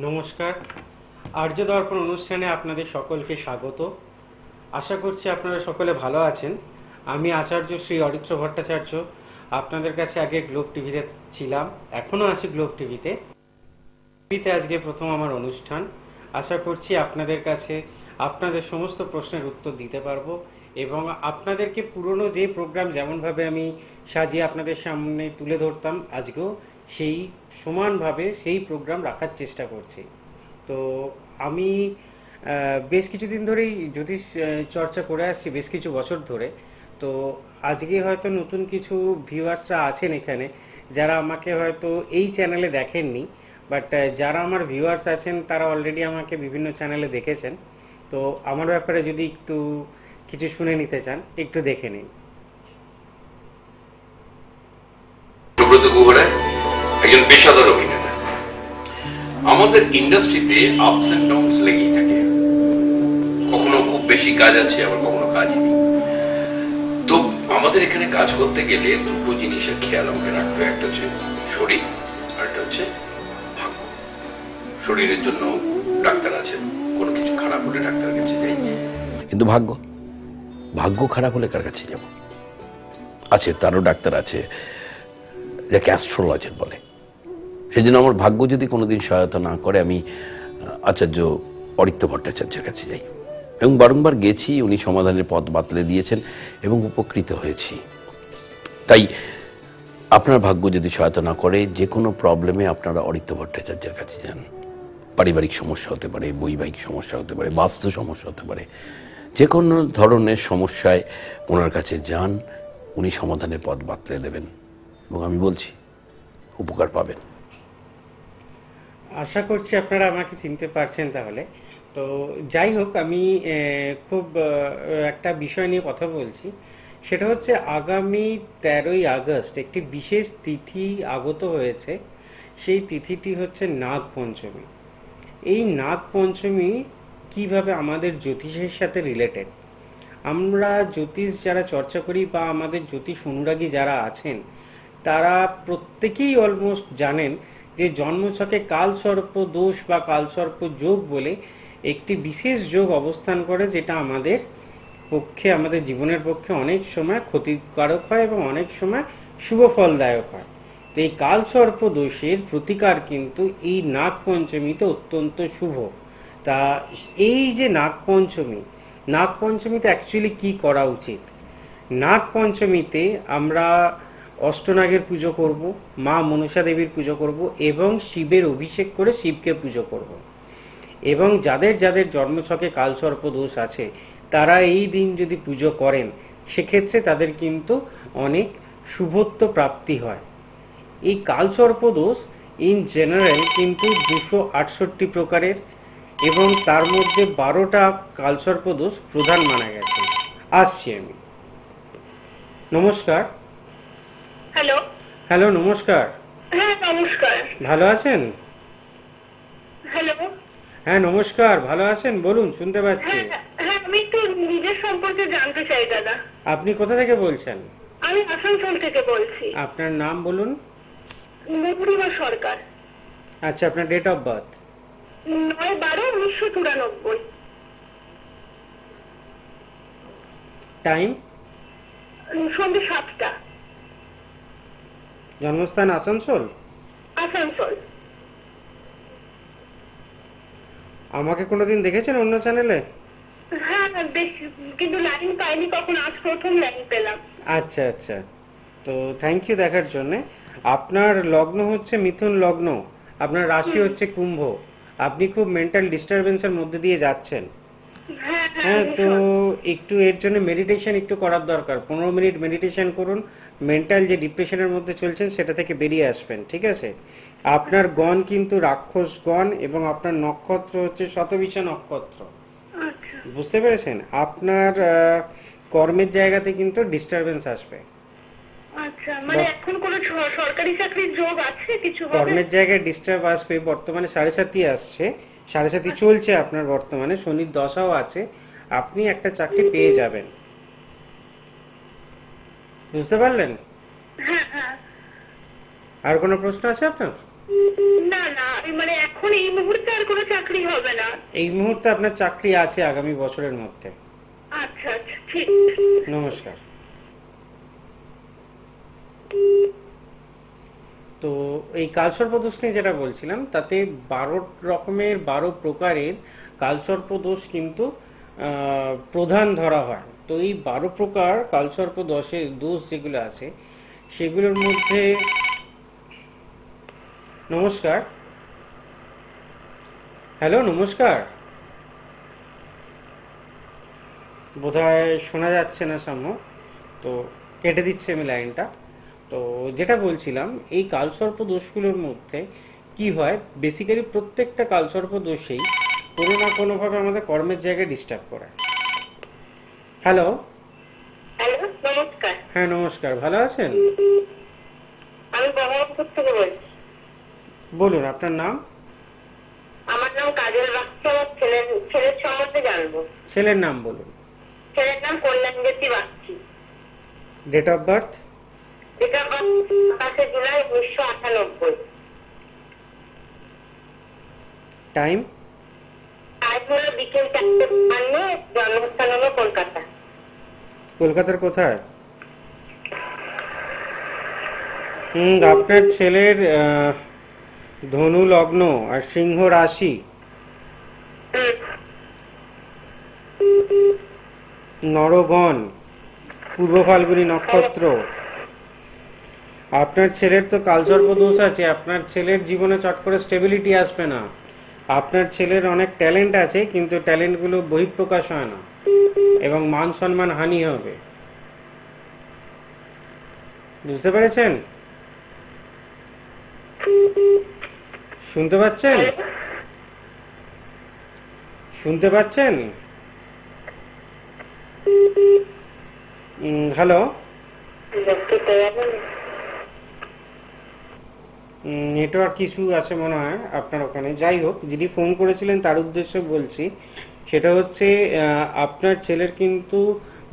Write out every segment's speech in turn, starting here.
নমস্কার। আর্য দর্পণ অনুষ্ঠানে আপনাদের সকলকে স্বাগত। আশা করছি আপনারা সকলে ভালো আছেন। আমি আচার্য শ্রী অরিত্র ভট্টাচার্য। আপনাদের কাছে আগে গ্লোব টিভিতে ছিলাম, এখনও আছি গ্লোব টিভিতে। টিভিতে আজকে প্রথম আমার অনুষ্ঠান। আশা করছি আপনাদের কাছে আপনাদের সমস্ত প্রশ্নের উত্তর দিতে পারব এবং আপনাদেরকে পুরনো যে প্রোগ্রাম যেমনভাবে আমি সাজিয়ে আপনাদের সামনে তুলে ধরতাম, আজকেও সেই সমানভাবে সেই প্রোগ্রাম রাখার চেষ্টা করছি। তো আমি বেশ কিছুদিন ধরেই জ্যোতিষ চর্চা করে আসছি, বেশ কিছু বছর ধরে। তো আজকে হয়তো নতুন কিছু ভিউয়ার্সরা আছেন এখানে, যারা আমাকে হয়তো এই চ্যানেলে দেখেননি বাট যারা আমার ভিউয়ার্স আছেন, তারা অলরেডি আমাকে বিভিন্ন চ্যানেলে দেখেছেন। তো আমার ব্যাপারে যদি একটু কিছু শুনে নিতে চান, একটু দেখে নিন। একজন পেশাদার অভিনেতা। আমাদের ইন্ডাস্ট্রিতে আপস এন্ড ডাউনস লেগেই থাকে। কখনো খুব বেশি কাজ আছে, আবার কখনো কাজই নেই। তো আমাদের এখানে কাজ করতে গেলে দুটো জিনিসের খেয়াল আমাকে রাখতে হয়। একটা হচ্ছে শরীর, আর একটা হচ্ছে ভাগ্য। শরীরের জন্য ডাক্তার আছেন, কোনো কিছু খারাপ হলে ডাক্তারের কাছে যাই। কিন্তু ভাগ্য ভাগ্য খারাপ হলে কার কাছে যাব? আছে, তারও ডাক্তার আছে, যাকে অ্যাস্ট্রোলজার বলে। সেই জন্য আমার ভাগ্য যদি কোনোদিন সহায়তা না করে, আমি আচার্য অরিত্য ভট্টাচার্যের কাছে যাই। এবং বারংবার গেছি, উনি সমাধানের পথ বাতলে দিয়েছেন এবং উপকৃত হয়েছি। তাই আপনার ভাগ্য যদি সহায়তা না করে যে কোনো প্রবলেমে আপনারা অরিত্য ভট্টাচার্যের কাছে যান। পারিবারিক সমস্যা হতে পারে, বৈবাহিক সমস্যা হতে পারে, বাস্তু সমস্যা হতে পারে যে কোনো ধরনের সমস্যায় ওনার কাছে যান, উনি সমাধানের পথ বাতলে দেবেন। এবং আমি বলছি, উপকার পাবেন। আশা করছি আপনারা আমাকে চিনতে পারছেন তাহলে। তো যাই হোক, আমি খুব একটা বিষয় নিয়ে কথা বলছি। সেটা হচ্ছে আগামী তেরোই আগস্ট একটি বিশেষ তিথি আগত হয়েছে। সেই তিথিটি হচ্ছে নাগ পঞ্চমী। এই নাগ পঞ্চমী কীভাবে আমাদের জ্যোতিষের সাথে রিলেটেড আমরা জ্যোতিষ যারা চর্চা করি বা আমাদের জ্যোতিষ অনুরাগী যারা আছেন, তারা প্রত্যেকেই অলমোস্ট জানেন যে জন্মছকে কালসর্প দোষ বা কালসর্প যোগ বলে একটি বিশেষ যোগ অবস্থান করে, যেটা আমাদের পক্ষে, আমাদের জীবনের পক্ষে অনেক সময় ক্ষতিকারক হয় এবং অনেক সময় শুভ ফলদায়ক হয়। তো এই কালসর্প দোষের প্রতিকার কিন্তু এই নাগ পঞ্চমীতে অত্যন্ত শুভ। তা এই যে নাগ পঞ্চমী নাগ পঞ্চমীতে অ্যাকচুয়ালি কি করা উচিত? নাগ পঞ্চমীতে আমরা অষ্টনাগের পুজো করব, মা মনসা দেবীর পুজো করব এবং শিবের অভিষেক করে শিবকে পুজো করব। এবং যাদের যাদের জন্মছকে কালসর্প দোষ আছে, তারা এই দিন যদি পুজো করেন, সেক্ষেত্রে তাদের কিন্তু অনেক শুভত্ব প্রাপ্তি হয়। এই কালসর্প দোষ ইন জেনারেল কিন্তু দুশো আটষট্টি প্রকারের এবং তার মধ্যে বারোটা কালসর্প দোষ প্রধান মানা গেছে। আসছি আমি। নমস্কার। হ্যালো। হ্যালো নমস্কার। হ্যাঁ নমস্কার। ভালো আছেন? হ্যালো। হ্যাঁ নমস্কার ভালো আছেন? বলুন শুনতে পাচ্ছি। হ্যাঁ হ্যাঁ আমি একটু নিজের সম্পর্কে জানতে চাই দাদা। আপনি কোথা থেকে বলছেন? আমি আসানসোল থেকে বলছি। আপনার নাম বলুন। মধুরিমা সরকার। আচ্ছা আপনার ডেট অফ বার্থ নয় বারো উনিশশো চুরানব্বই। টাইম সন্ধ্যে সাতটা। জন্মস্থান আসানসোল? আসানসোল। আমাকে কোনোদিন দেখেছেন অন্য চ্যানেলে? হ্যাঁ কিন্তু লাইন পাইনি কখন আজ প্রথম লাইন পেলাম। আচ্ছা আচ্ছা। তো থ্যাংক ইউ দেখার জন্যে। আপনার লগ্ন হচ্ছে মিথুন লগ্ন আপনার রাশি হচ্ছে কুম্ভ। আপনি খুব মেন্টাল ডিস্টারবেন্সের মধ্যে দিয়ে যাচ্ছেন। হ্যাঁ তো একটু এর জন্য মেডিটেশন একটু করার দরকার। পনেরো মিনিট মেডিটেশন করুন মেন্টাল যে ডিপ্রেশনের মধ্যে চলছেন সেটা থেকে বেরিয়ে আসবেন ঠিক আছে? আপনার গণ কিন্তু রাক্ষস গণ এবং আপনার নক্ষত্র হচ্ছে শতবিশা নক্ষত্র। আচ্ছা। বুঝতে পেরেছেন? আপনার কর্মের জায়গাতে কিন্তু ডিস্টারবেন্স আসবে। আচ্ছা মানে কর্মের জায়গায় ডিস্টার্ব আসবে বর্তমানে সাড়ে সাতই আসছে। সাড়ে সাতই চলছে আপনার বর্তমানে শনির দশাও আছে আপনি একটা চাকরি পেয়ে যাবেন। বুঝতে পারলেন? হ্যাঁ হ্যাঁ। আর কোনো প্রশ্ন আছে আপনার? না না মানে এখন এই মুহূর্তে আর কোনো চাকরি হবে না। এই মুহূর্তে আপনার চাকরি আছে আগামী বছরের মধ্যে। আচ্ছা আচ্ছা নমস্কার। তো এই কালসর্প দোষ নিয়ে যেটা বলছিলাম, তাতে বারো রকমের, বারো প্রকারের কালসর্প দোষ কিন্তু প্রধান ধরা হয়। তো এই বারো প্রকার কালসর্প দোষের দোষ যেগুলো আছে, সেগুলোর মধ্যে নমস্কার। হ্যালো, নমস্কার। বোধহয় শোনা যাচ্ছে না সাম্য, তো কেটে দিচ্ছে আমি লাইনটা। তো যেটা বলছিলাম এই কালসর্প দোষগুলোর মধ্যে কি হয়? বেসিক্যালি প্রত্যেকটা কালসর্প দোষেই কোনো না কোনোভাবে আমাদের কর্মের জায়গায় ডিস্টার্ব করে। হ্যালো হ্যালো নমস্কার। হ্যাঁ নমস্কার। ভালো আছেন? আমি বহরমপুর থেকে বলছি। বলুন আপনার নাম? আমার নাম কাজল আমার ছেলের ছেলের সম্বন্ধে জানব। ছেলের নাম বলুন। ছেলের নাম Kalyanjyoti Bagchi date of birth যেটা সাতাশে জুলাই উনিশশো আটানব্বই। টাইম আজ হলো বিকেল চারটে বান্ন জন্মস্থান হলো কলকাতা। কলকাতার কোথায়? হুম আপনার ছেলের ধনু লগ্ন আর সিংহ রাশি। নরগণ পূর্ব ফাল্গুনী নক্ষত্র। আপনার ছেলের তো কালসর্প দোষ আছে, আপনার ছেলের জীবনে চট করে স্টেবিলিটি আসবে না। আপনার ছেলের অনেক ট্যালেন্ট আছে, কিন্তু ট্যালেন্টগুলো বহিঃপ্রকাশ হয় না, এবং মান সম্মান হানি হবে। বুঝতে পেরেছেন? শুনতে পাচ্ছেন? শুনতে পাচ্ছেন? হ্যালো? নেটওয়ার্ক ইস্যু আছে মনে হয় আপনার ওখানে। যাই হোক যিনি ফোন করেছিলেন তার উদ্দেশ্য বলছি সেটা হচ্ছে আপনার ছেলের কিন্তু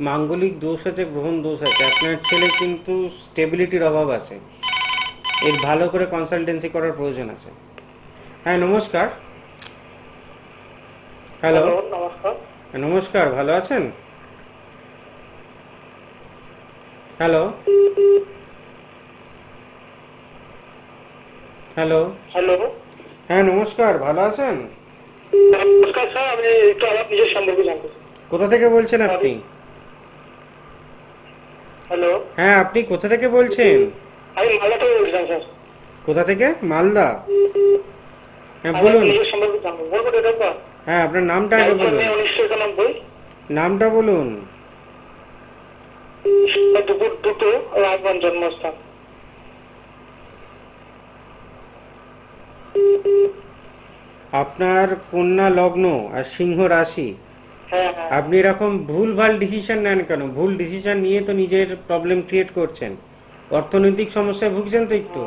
মাঙ্গলিক দোষ আছে গ্রহণ দোষ আছে। আপনার ছেলে কিন্তু স্টেবিলিটির অভাব আছে। এর ভালো করে কনসালটেন্সি করার প্রয়োজন আছে। হ্যাঁ নমস্কার। হ্যালো নমস্কার। নমস্কার ভালো আছেন? Hello hello. হ্যালো। হ্যাঁ নমস্কার ভালো আছেন? নমস্কার স্যার আমি একটু আমার নিজের সম্পর্কে জানতে কোথা থেকে বলছেন আপনি? হ্যালো। হ্যাঁ আপনি কোথা থেকে বলছেন? আমি মালদা থেকে বলছিলাম স্যার। কোথা থেকে? মালদা। হ্যাঁ বলুন। হ্যাঁ আপনার নামটা আগে বলুন। নামটা বলুন। দুপুর দুটো রাজবান জন্মস্থান আপনার কন্যা লগ্ন আর সিংহ রাশি হ্যাঁ হ্যাঁ। আপনি এরকম ভুল ভালো ডিসিশন নেন কেন? ভুল ডিসিশন নিয়ে তো নিজের প্রবলেম ক্রিয়েট করছেন। অর্থনৈতিক সমস্যায় ভুগছেন তো একটু।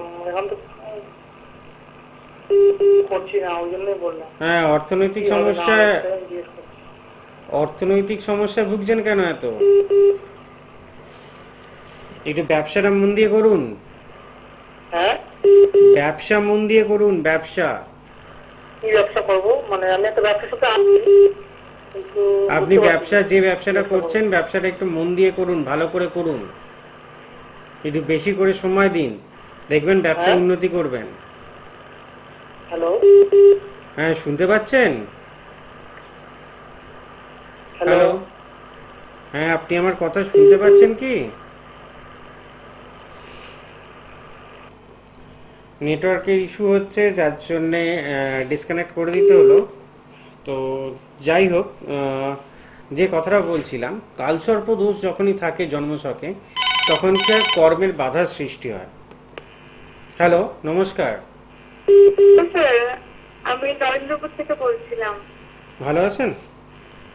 হ্যাঁ অর্থনৈতিক সমস্যা। অর্থনৈতিক সমস্যায় ভুগছেন কেন এত? একটু ব্যবসাটা মন দিয়ে করুন। হ্যাঁ? ব্যবসা মন দিয়ে করুন ব্যবসা। কি ব্যবসা করব? মানে আমি একটা ব্যবসার সাথে আপনি ব্যবসা যে ব্যবসাটা করছেন ব্যবসাটা একটু মন দিয়ে করুন ভালো করে করুন। একটু বেশি করে সময় দিন। দেখবেন ব্যবসা হ্যাঁ। উন্নতি করবেন। হ্যালো? হ্যাঁ শুনতে পাচ্ছেন? হ্যালো? হ্যাঁ আপনি আমার কথা শুনতে পাচ্ছেন কি? নেটওয়ার্কের ইস্যু হচ্ছে যার জন্যে ডিসকানেক্ট করে দিতে হলো। তো যাই হোক যে কথাটা বলছিলাম কালসর্প দোষ যখনই থাকে জন্মছকে তখন সে কর্মের বাধার সৃষ্টি হয়? হ্যালো নমস্কার। আমি নরেন্দ্রপুর থেকে বলছিলাম। ভালো আছেন?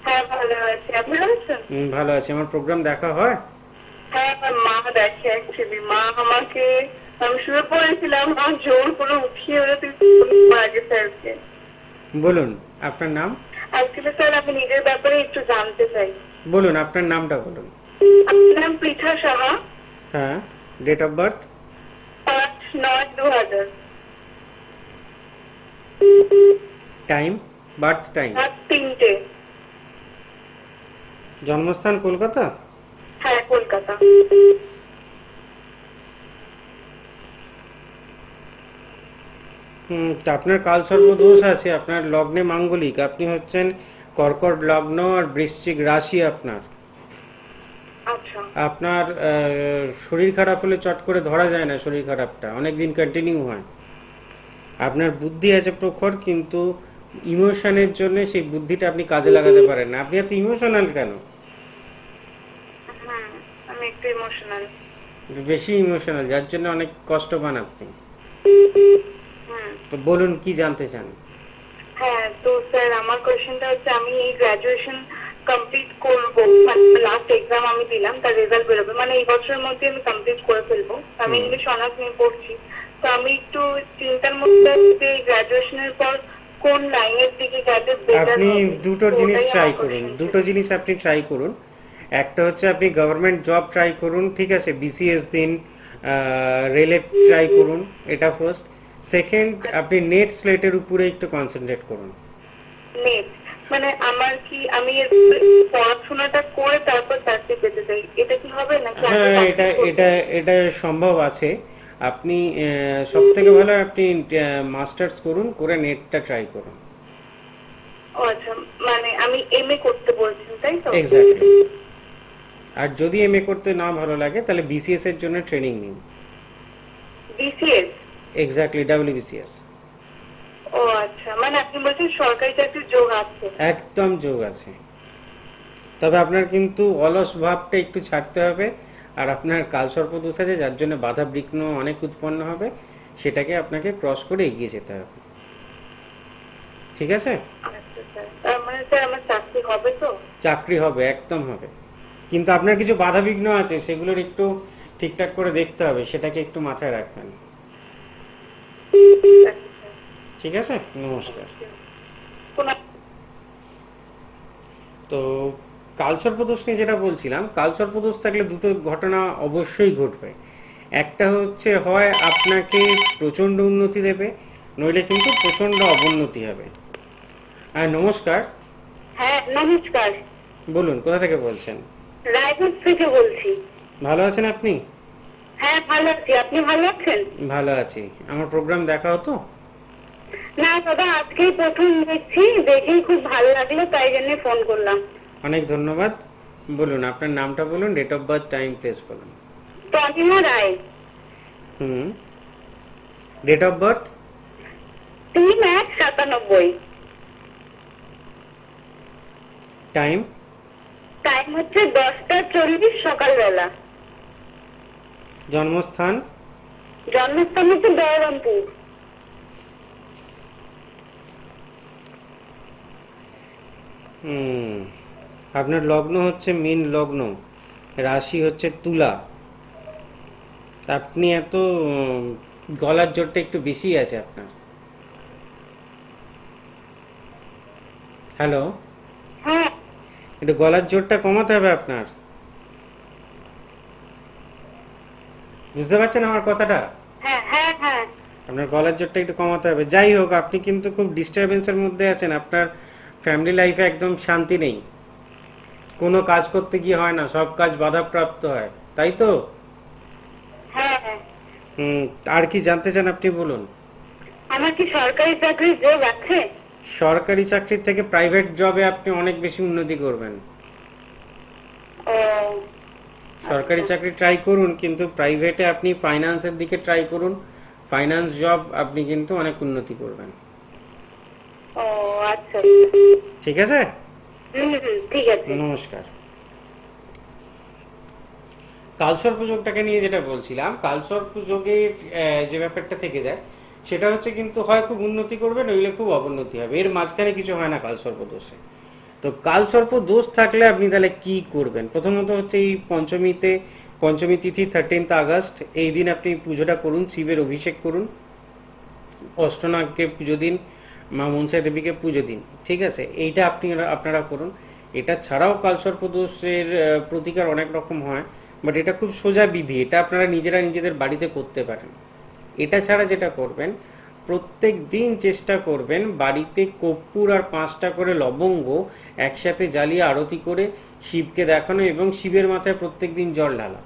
হ্যাঁ ভালো আছি। আপনি আছেন? হুম, ভালো আছি। আমার প্রোগ্রাম দেখা হয়? হ্যাঁ মা দেখে অ্যাকচুয়ালি মা আমাকে আমি শুয়ে পড়েছিলাম মা জোর করে উঠিয়ে ওরা তুই আগে স্যারকে বলুন আপনার নাম? অ্যাকচুয়ালি স্যার আমি নিজের ব্যাপারে একটু জানতে চাই। বলুন আপনার নামটা বলুন। আমার নাম পৃথা সাহা? হ্যাঁ ডেট অফ বার্থ পাঁচ নয় দু হাজার। টাইম বার্থ টাইম রাত তিনটে। জন্মস্থান কলকাতা? হ্যাঁ কলকাতা। তা আপনার কাল সর্বদোষ আছে আপনার লগ্নে মাঙ্গলিক আপনি হচ্ছেন কর্কট লগ্ন আর বৃশ্চিক রাশি আপনার। আচ্ছা। আপনার শরীর খারাপ হলে চট করে ধরা যায় না শরীর খারাপটা অনেক দিন কন্টিনিউ হয়। আপনার বুদ্ধি আছে প্রখর কিন্তু ইমোশনের জন্য সেই বুদ্ধিটা আপনি কাজে লাগাতে পারেন না। আপনি এত ইমোশনাল কেন? ইমোশনাল বেশি ইমোশনাল যার জন্য অনেক কষ্ট পান আপনি। তো বলুন কি জানতে চান? হ্যাঁ তো স্যার আমার কোয়েশ্চেনটা হচ্ছে আমি এই গ্রাজুয়েশন কমপ্লিট করব মানে লাস্ট এক্সাম আমি দিলাম তার রেজাল্ট বেরোবে। মানে এই বছরের মধ্যে আমি কমপ্লিট করে ফেলব। আমি ইংলিশ অনার্স নিয়ে পড়ছি। তো আমি একটু চিন্তার মধ্যে যে গ্রাজুয়েশনের পর কোন লাইনের দিকে গেলে আপনি দুটো জিনিস ট্রাই করুন। দুটো জিনিস আপনি ট্রাই করুন। একটা হচ্ছে আপনি গভর্নমেন্ট জব ট্রাই করুন ঠিক আছে? বিসিএস দিন রেলে ট্রাই করুন এটা ফার্স্ট সেকেন্ড আপনি নেট স্লেটের উপরে একটু কনসেন্ট্রেট করুন। নেট মানে আমার কি আমি পড়াশোনাটা করে তারপর চাকরি পেতে চাই? এটা কি হবে নাকি হ্যাঁ এটা এটা এটা সম্ভব আছে। আপনি সব থেকে ভালো আপনি মাস্টার্স করুন করে নেটটা ট্রাই করুন। ও আচ্ছা মানে আমি এমএ করতে বলছেন তাই তো? এক্স্যাক্টলি আর যদি এমএ করতে না ভালো লাগে তাহলে বিসিএস এর জন্য ট্রেনিং নিন। বিসিএস এক্স্যাক্টলি ডাব্লিউবিসিএস ও আচ্ছা। মানে আপনি বলছেন সরকারি চাকরির যোগ আছে। একদম যোগ আছে। তবে আপনার কিন্তু অলস ভাবটা একটু ছাড়তে হবে আর আপনার কালসর্প দোষ আছে যার জন্য বাধা বিঘ্ন অনেক উৎপন্ন হবে সেটাকে আপনাকে ক্রস করে এগিয়ে যেতে হবে। ঠিক আছে? আচ্ছা মানে চাকরি হবে একদম হবে। কিন্তু আপনার কিছু বাধা বিঘ্ন আছে সেগুলোর একটু ঠিকঠাক করে দেখতে হবে সেটাকে একটু মাথায় রাখবেন। ঠিক আছে? নমস্কার। তো কালসর্পদোষ নিয়ে যেটা বলছিলাম কালসর্পদোষ থাকলে দুটো ঘটনা অবশ্যই ঘটবে। একটা হচ্ছে হয় আপনাকে প্রচণ্ড উন্নতি দেবে নইলে কিন্তু প্রচণ্ড অবনতি হবে। আর নমস্কার। হ্যাঁ নমস্কার। বলুন কোথা থেকে বলছেন? রায়গঞ্জ থেকে বলছি। ভালো আছেন আপনি? হ্যাঁ ভালো আছি। আপনি ভালো আছেন? ভালো আছি। আমার প্রোগ্রাম দেখা হতো না দাদা আজকেই প্রথম দেখছি। দেখেই খুব ভালো লাগল তাই জন্য ফোন করলাম। অনেক ধন্যবাদ। বলুন আপনার নামটা বলুন date of birth time place বলুন। তনিমা রায়। হুম। ডেট অফ বার্থ তিন এক সাতানব্বই। টাইম টাইম হচ্ছে দশটা চল্লিশ সকালবেলা। জন্মস্থান? জন্মস্থান হচ্ছে বহরমপুর হুম আপনার লগ্ন হচ্ছে মীন লগ্ন রাশি হচ্ছে তুলা। আপনি এত গলার জোরটা একটু বেশি আছে আপনার। হ্যালো? হ্যাঁ। একটু গলার জোরটা কমাতে হবে আপনার। বুঝতে পারছেন আমার কথাটা? হ্যাঁ হ্যাঁ হ্যাঁ। আপনার গলার জোরটা একটু কমাতে হবে। যাই হোক আপনি কিন্তু খুব ডিস্টারবেন্সের মধ্যে আছেন। আপনার ফ্যামিলি লাইফে একদম শান্তি নেই। কোনো কাজ করতে গিয়ে হয় না সব কাজ বাধাপ্রাপ্ত হয়। তাই তো? হুম আর কি জানতে চান আপনি বলুন। আমার কি সরকারি চাকরির আছে? সরকারি চাকরির থেকে প্রাইভেট জবে আপনি অনেক বেশি উন্নতি করবেন। ও সরকারি চাকরি ট্রাই করুন কিন্তু প্রাইভেটে আপনি ফাইন্যান্সের দিকে ট্রাই করুন। ফাইন্যান্স জব আপনি কিন্তু অনেক উন্নতি করবেন। ও আচ্ছা। ঠিক আছে? ঠিক নমস্কার। কালসর পুজোগটাকে নিয়ে যেটা বলছিলাম কালসর পুজোগের যে ব্যাপারটা থেকে যায় সেটা হচ্ছে কিন্তু হয় খুব উন্নতি করবে নইলে খুব অবনতি হবে। এর মাঝখানে কিছু হয় না কালসর্প দোষে তো কালসর্প দোষ থাকলে আপনি তাহলে কি করবেন? প্রথমত হচ্ছে এই পঞ্চমীতে, পঞ্চমী তিথি থার্টিন্থ আগস্ট, এই দিন আপনি পুজোটা করুন, শিবের অভিষেক করুন। অষ্টনাগকে পুজো দিন, মা মনসা দেবীকে পুজো দিন, ঠিক আছে? এইটা আপনি, আপনারা করুন। এটা ছাড়াও কালসর্প দোষের প্রতিকার অনেক রকম হয় বাট এটা খুব সোজা বিধি, এটা আপনারা নিজেরা নিজেদের বাড়িতে করতে পারেন। এটা ছাড়া যেটা করবেন প্রত্যেক দিন চেষ্টা করবেন বাড়িতে কর্পূর আর পাঁচটা করে লবঙ্গ একসাথে জ্বালিয়ে আরতি করে শিবকে দেখানো এবং শিবের মাথায় প্রত্যেক দিন জল ঢালা।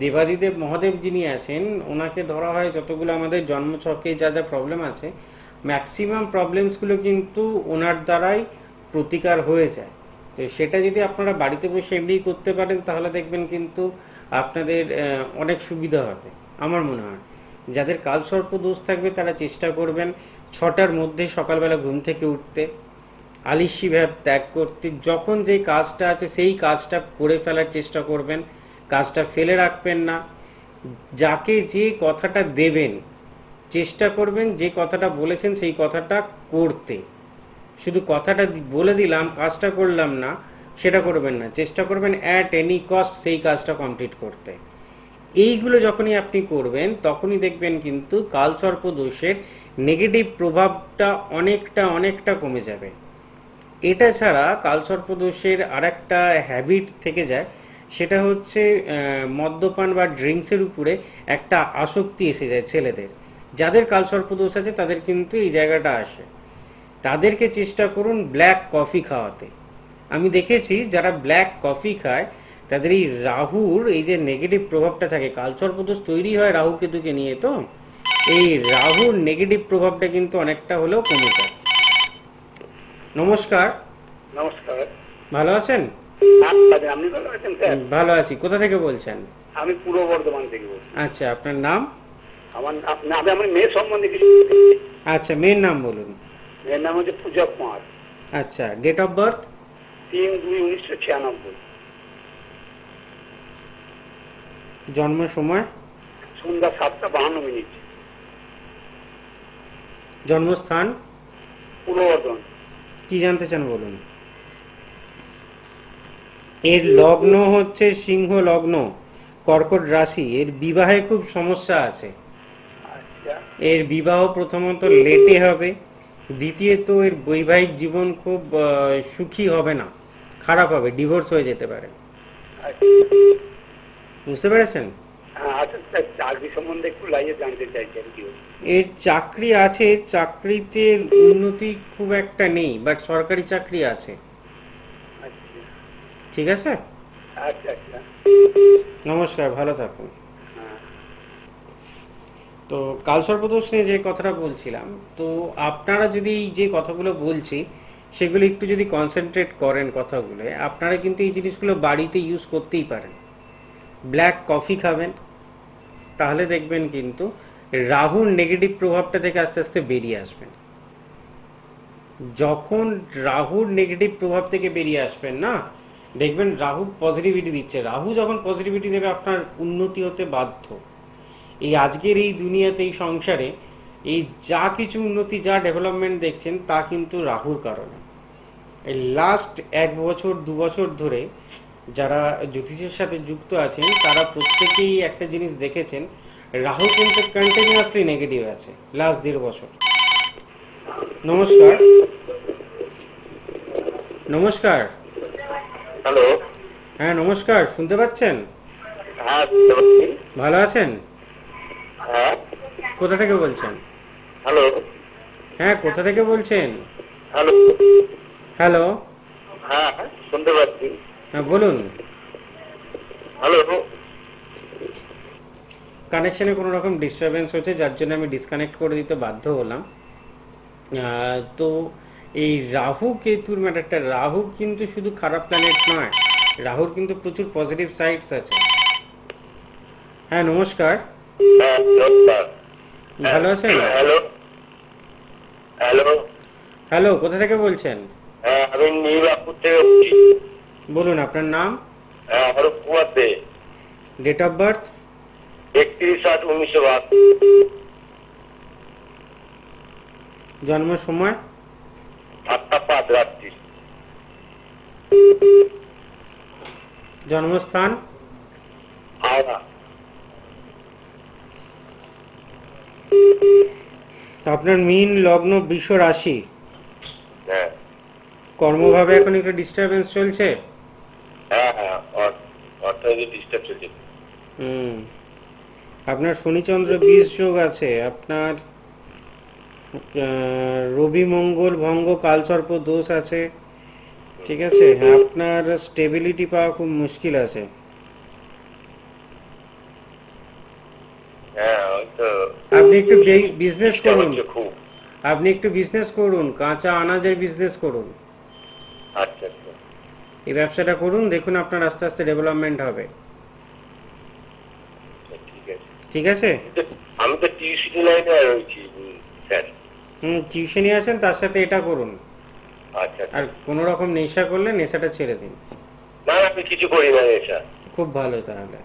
দেবাদিদেব মহাদেব যিনি আছেন, ওনাকে ধরা হয় যতগুলো আমাদের জন্মছকে যা যা প্রবলেম আছে ম্যাক্সিমাম প্রবলেমসগুলো কিন্তু ওনার দ্বারাই প্রতিকার হয়ে যায়। তো সেটা যদি আপনারা বাড়িতে বসে এমনি করতে পারেন, তাহলে দেখবেন কিন্তু আপনাদের অনেক সুবিধা হবে, আমার মনে হয়। যাদের কালসর্প দোষ থাকবে তারা চেষ্টা করবেন ছটার মধ্যে সকালবেলা ঘুম থেকে উঠতে। আলিসি ভাব ত্যাগ করতে। যখন যে কাজটা আছে সেই কাজটা করে ফেলার চেষ্টা করবেন। কাজটা ফেলে রাখবেন না। যাকে যে কথাটা দেবেন, চেষ্টা করবেন যে কথাটা বলেছেন সেই কথাটা করতে। শুধু কথাটা বলে দিলাম, কাজটা করলাম না, সেটা করবেন না। চেষ্টা করবেন অ্যাট এনি কস্ট সেই কাজটা কমপ্লিট করতে। এইগুলো যখনই আপনি করবেন, তখনই দেখবেন কিন্তু কালসর্প দোষের নেগেটিভ প্রভাবটা অনেকটা অনেকটা কমে যাবে। এটা ছাড়া কালসর্প দোষের আর একটা হ্যাবিট থেকে যায়, সেটা হচ্ছে মদ্যপান বা ড্রিঙ্কসের উপরে একটা আসক্তি এসে যায় ছেলেদের। যাদের কালসর্প দোষ আছে, তাদের কিন্তু এই জায়গাটা আসে। তাদেরকে চেষ্টা করুন ব্ল্যাক কফি খাওয়াতে। আমি দেখেছি, যারা ব্ল্যাক কফি খায় তাদের এই রাহুর এই যে নেগেটিভ প্রভাবটা থাকে কালসর্প দোষ তৈরি হয় রাহু কেতুকে নিয়ে তো? এই রাহুর নেগেটিভ প্রভাবটা কিন্তু অনেকটা হলেও কমে যায়। নমস্কার। নমস্কার। ভালো আছেন? ভালো স্যার? ভালো আছি। কোথা থেকে বলছেন? আমি পূর্ব বর্ধমান থেকে বলছি। আচ্ছা আপনার নাম? আমার মেয়ের সম্বন্ধে কিছু আচ্ছা মেয়ের নাম বলুন। মেয়ের নাম হচ্ছে পূজা কুমার। আচ্ছা ডেট অফ বার্থ তিন দুই উনিশশো ছিয়ানব্বই। জন্ম সময়? সন্ধ্যা সাতটা বাহান্ন মিনিট। জন্মস্থান? পূর্ব বর্ধমান কি জানতে চান বলুন? এর লগ্ন হচ্ছে সিংহ লগ্ন কর্কট রাশি। এর বিবাহে খুব সমস্যা আছে। আচ্ছা। এর বিবাহ প্রথমত লেটে হবে। দ্বিতীয়ত এর বৈবাহিক জীবন খুব সুখী হবে না। খারাপ হবে ডিভোর্স হয়ে যেতে পারে। আচ্ছা। বুঝতে পেরেছেন? হ্যাঁ আচ্ছা চাকরি সম্বন্ধে একটু লাইয়ে জানতে চাইছি কি এর চাকরি আছে চাকরিতে উন্নতি খুব একটা নেই বাট সরকারি চাকরি আছে। আচ্ছা। ঠিক আছে? আচ্ছা আচ্ছা। নমস্কার ভালো থাকুন। হ্যাঁ। তো কালসর্পদোষ নিয়ে যে কথাটা বলছিলাম তো আপনারা যদি যে কথাগুলো বলছি সেগুলো একটু যদি কনসেন্ট্রেট করেন কথাগুলো আপনারা কিন্তু এই জিনিসগুলো বাড়িতে ইউজ করতেই পারেন। ব্ল্যাক কফি খাবেন, তাহলে দেখবেন কিন্তু রাহুর নেগেটিভ প্রভাবটা থেকে আস্তে আস্তে বেরিয়ে আসবেন যখন রাহুর নেগেটিভ প্রভাব থেকে বেরিয়ে আসবেন না, দেখবেন রাহু পজিটিভিটি দিচ্ছে। রাহু যখন পজিটিভিটি দেবে, আপনার উন্নতি হতে বাধ্য। এই আজকের এই দুনিয়াতে, এই সংসারে, এই যা কিছু উন্নতি, যা ডেভেলপমেন্ট দেখছেন, তা কিন্তু রাহুর কারণে। এই লাস্ট এক বছর, দু বছর ধরে যারা জ্যোতিষের সাথে যুক্ত আছেন তারা প্রত্যেকেই একটা জিনিস দেখেছেন রাহু কিন্তু কন্টিনিউয়াসলি নেগেটিভ আছে লাস্ট দেড় বছর। নমস্কার। নমস্কার। হ্যালো। হ্যাঁ নমস্কার শুনতে পাচ্ছেন? হ্যাঁ। ভালো আছেন? হ্যাঁ। কোথা থেকে বলছেন? হ্যালো। হ্যাঁ কোথা থেকে বলছেন? হ্যালো। হ্যালো। হ্যাঁ শুনতে পাচ্ছি। হ্যাঁ বলুন। হ্যালো কানেকশনে কোনো রকম ডিস্টারবেন্স হচ্ছে যার জন্য আমি ডিসকানেক্ট করে দিতে বাধ্য হলাম। তো এই রাহু কেতুর ম্যাটারটা রাহু কিন্তু শুধু খারাপ প্ল্যানেট নয় রাহুর কিন্তু প্রচুর পজিটিভ সাইডস আছে। হ্যাঁ নমস্কার। হ্যাঁ ভালো আছেন? হ্যালো। হ্যালো। হ্যালো কোথা থেকে বলছেন? হ্যাঁ আমি থেকে বলুন আপনার নাম? আমার Kumar Dey. Date of birth একত্রিশ আট উনিশশো বাহাত্তর। জন্ম সময়? আটটা পাঁচ রাত্রি। জন্মস্থান? হাওড়া। আপনার মিন লগ্ন বিশ্ব রাশি? হ্যাঁ। কর্মভাবে এখন একটু ডিস্টারবেন্স চলছে? হুম। আপনার শনিচন্দ্র বীজ যোগ আছে। আপনার রবি মঙ্গল ভঙ্গ কালসর্প দোষ আছে। ঠিক আছে? হ্যাঁ আপনার স্টেবিলিটি পাওয়া খুব মুশকিল আছে। হ্যাঁ আপনি একটু বিজনেস করুন। আপনি একটু বিজনেস করুন। কাঁচা আনাজের বিজনেস করুন। আচ্ছা এই ব্যবসাটা করুন দেখুন আপনার আস্তে আস্তে ডেভেলপমেন্ট হবে। ঠিক আছে। আমি তো টিউশন লাইনে রয়েছি স্যার। হুম টিউশনি আছেন তার সাথে এটা করুন। আচ্ছা আচ্ছা। আর কোনো রকম নেশা করলে নেশাটা ছেড়ে দিন। না না, আমি কিছু করি না নেশা। খুব ভালো তাহলে।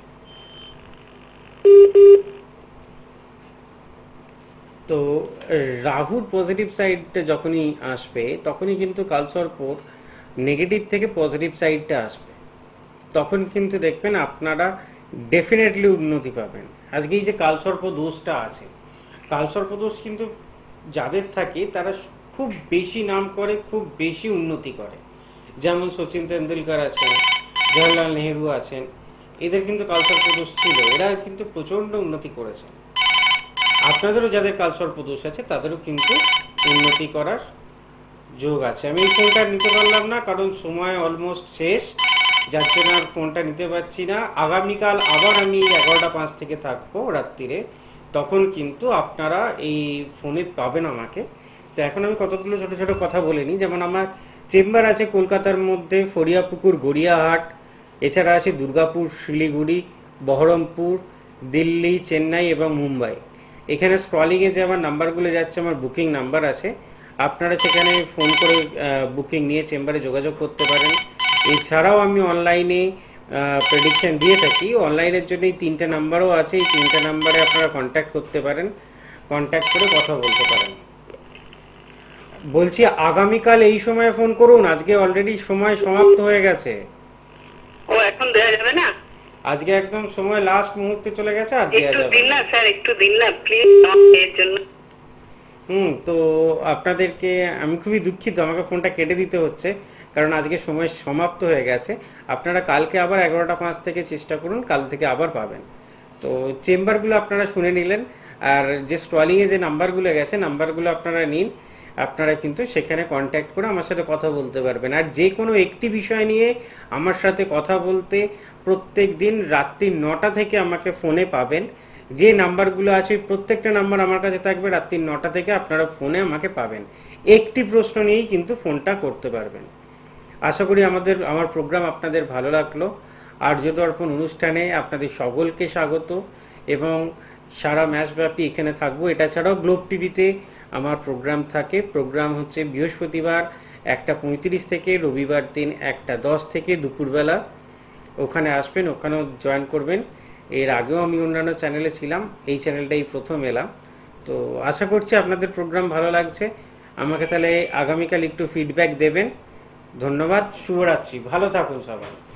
তো রাহুর পজিটিভ সাইডটা যখনই আসবে তখনই কিন্তু কালসর্পর নেগেটিভ থেকে পজিটিভ সাইডটা আসবে। তখন কিন্তু দেখবেন আপনারা ডেফিনেটলি উন্নতি পাবেন। আজকে এই যে কালসর্প দোষটা আছে কালসর্প দোষ কিন্তু যাদের থাকে তারা খুব বেশি নাম করে, খুব বেশি উন্নতি করে। যেমন সচিন তেন্ডুলকার আছেন জওয়াহরলাল নেহেরু আছেন, এদের কিন্তু কালসর্প দোষ ছিল। এরা কিন্তু প্রচণ্ড উন্নতি করেছেন আপনাদেরও যাদের কালসর্প দোষ আছে তাদেরও কিন্তু উন্নতি করার যোগ আছে। আমি এই ফোনটা নিতে পারলাম না, কারণ সময় অলমোস্ট শেষ। যার জন্য আর ফোনটা নিতে পারছি না। আগামীকাল আবার আমি এগারোটা পাঁচ থেকে থাকব রাত্রিরে তখন কিন্তু আপনারা এই ফোনে পাবেন আমাকে। তো এখন আমি কতগুলো ছোট ছোট কথা বলে নিই। যেমন আমার চেম্বার আছে কলকাতার মধ্যে ফরিয়াপুকুর গড়িয়াহাট। এছাড়া আছে দুর্গাপুর, শিলিগুড়ি, বহরমপুর, দিল্লি, চেন্নাই এবং মুম্বাই। এখানে স্ক্রলিংয়ে যে আমার নাম্বারগুলো যাচ্ছে, আমার বুকিং নাম্বার আছে। আপনারা সেখানে ফোন করে বুকিং নিয়ে চেম্বারে যোগাযোগ করতে পারেন। এছাড়াও আমি অনলাইনে প্রেডিকশন দিয়ে থাকি। অনলাইনের জন্য এই তিনটে নাম্বারও আছে। এই তিনটে নাম্বারে আপনারা কন্ট্যাক্ট করতে পারেন। কন্ট্যাক্ট করে কথা বলতে পারেন। বলছি আগামীকাল এই সময় ফোন করুন। আজকে অলরেডি সময় সমাপ্ত হয়ে গেছে। ও এখন দেওয়া যাবে না? আজকে একদম সময় লাস্ট মুহূর্তে চলে গেছে আর দেওয়া একটু যাবে দিন না। না স্যার একটু দিন না। প্লিজ এর জন্য হুম, তো আপনাদেরকে আমি খুবই দুঃখিত, আমাকে ফোনটা কেটে দিতে হচ্ছে, কারণ আজকে সময় সমাপ্ত হয়ে গেছে। আপনারা কালকে আবার এগারোটা পাঁচ থেকে চেষ্টা করুন, কাল থেকে আবার পাবেন। তো চেম্বারগুলো আপনারা শুনে নিলেন, আর যে স্ক্রলিংয়ে যে নাম্বারগুলো গেছে, নাম্বারগুলো আপনারা নিন, আপনারা কিন্তু সেখানে কন্ট্যাক্ট করে আমার সাথে কথা বলতে পারবেন। আর যে কোনো একটি বিষয় নিয়ে আমার সাথে কথা বলতে প্রত্যেক দিন রাত্রি নটা থেকে আমাকে ফোনে পাবেন যে নাম্বারগুলো আছে, প্রত্যেকটা নাম্বার আমার কাছে থাকবে রাত্রি নটা থেকে আপনারা ফোনে আমাকে পাবেন। একটি প্রশ্ন নিয়েই কিন্তু ফোনটা করতে পারবেন। আশা করি আমাদের, আমার প্রোগ্রাম আপনাদের ভালো লাগল। আর্য দর্পণ অনুষ্ঠানে আপনাদের সকলকে স্বাগত এবং সারা ম্যাচব্যাপী এখানে থাকব। এটা ছাড়াও গ্লোব টিভিতে আমার প্রোগ্রাম থাকে। প্রোগ্রাম হচ্ছে বৃহস্পতিবার একটা পঁয়ত্রিশ থেকে, রবিবার দিন একটা দশ থেকে দুপুরবেলা। ওখানে আসবেন, ওখানেও জয়েন করবেন। এর আগেও আমি অন্যান্য চ্যানেলে ছিলাম, এই চ্যানেলটাই প্রথম এলাম। তো আশা করছি আপনাদের প্রোগ্রাম ভালো লাগছে। আমাকে তাহলে আগামীকাল একটু ফিডব্যাক দেবেন। ধন্যবাদ, শুভরাত্রি। ভালো থাকুন সবাই।